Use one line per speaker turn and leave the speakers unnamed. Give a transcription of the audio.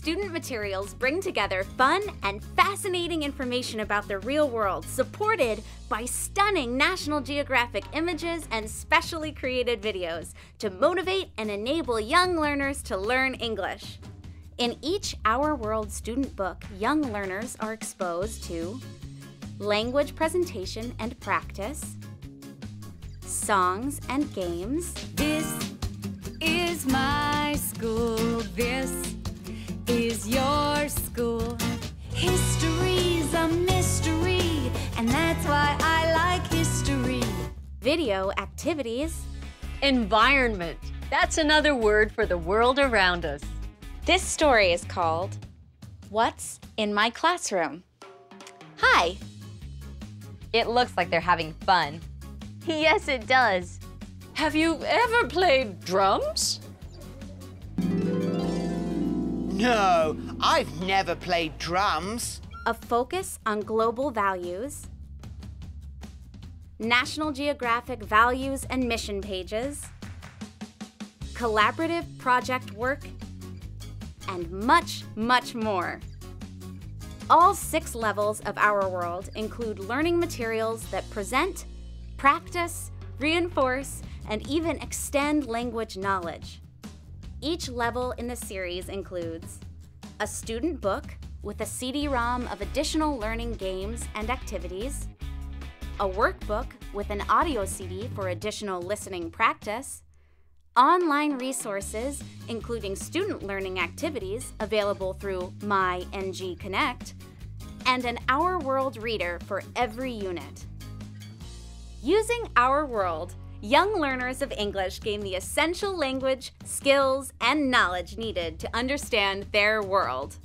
Student materials bring together fun and fascinating information about the real world, supported by stunning National Geographic images and specially created videos to motivate and enable young learners to learn English. In each Our World student book, young learners are exposed to language presentation and practice, songs and games,
This is my school. This
video activities,
Environment. That's another word for the world around us.
This story is called What's in My Classroom? Hi,
It looks like they're having fun. Yes, it does.
Have you ever played drums?
No, I've never played drums.
a focus on global values, National Geographic values and mission pages, collaborative project work, and much, much more. All six levels of Our World include learning materials that present, practice, reinforce, and even extend language knowledge. Each level in the series includes a student book with a CD ROM of additional learning games and activities, a workbook with an audio CD for additional listening practice, online resources, including student learning activities available through My NG Connect, and an Our World reader for every unit. Using Our World, young learners of English gain the essential language, skills, and knowledge needed to understand their world.